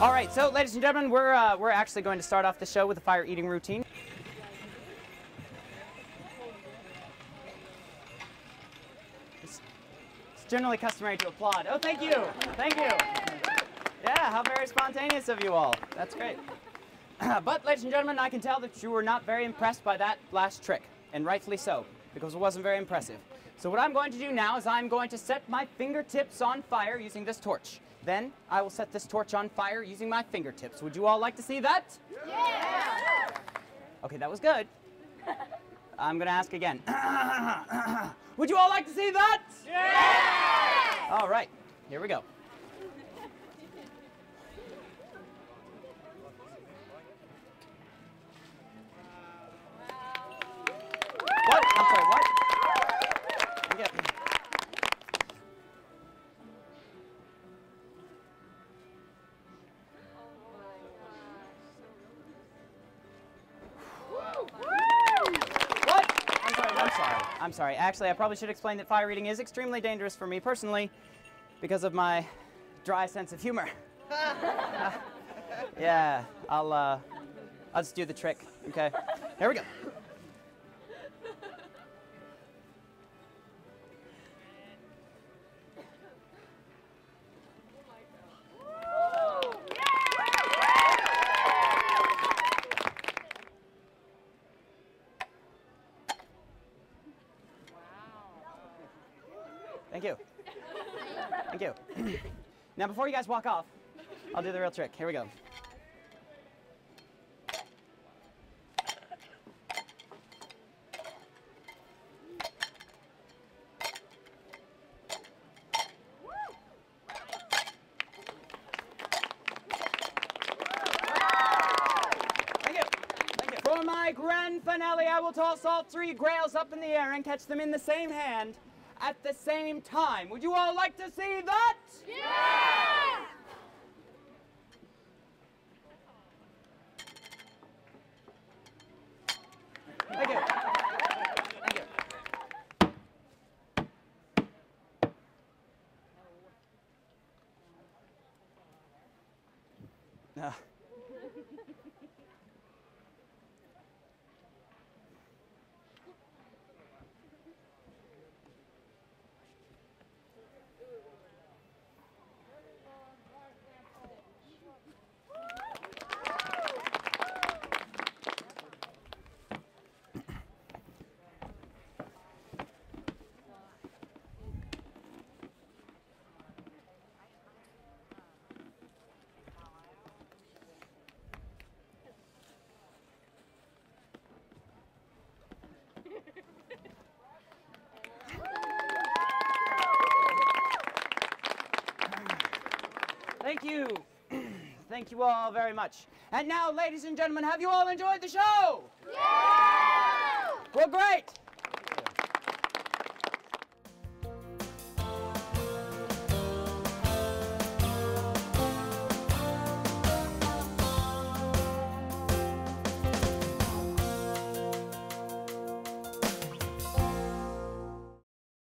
All right, so ladies and gentlemen, we're, uh, we're actually going to start off the show with a fire eating routine. It's, it's generally customary to applaud. Oh, thank you. Thank you. Yeah, how very spontaneous of you all. That's great. but, ladies and gentlemen, I can tell that you were not very impressed by that last trick, and rightfully so, because it wasn't very impressive. So what I'm going to do now is I'm going to set my fingertips on fire using this torch. Then I will set this torch on fire using my fingertips. Would you all like to see that? Yeah! Okay, that was good. I'm going to ask again. Would you all like to see that? Yeah! All right, here we go. I'm sorry. Actually, I probably should explain that fire eating is extremely dangerous for me personally because of my dry sense of humor. yeah, I'll, uh, I'll just do the trick, okay? Here we go. Thank you. Thank you. now, before you guys walk off, I'll do the real trick. Here we go. Thank you. Thank you. For my grand finale, I will toss all three grails up in the air and catch them in the same hand at the same time. Would you all like to see that? Yeah! Thank you. Thank you. Uh, Thank you. Thank you all very much. And now, ladies and gentlemen, have you all enjoyed the show? Yeah! Well, great.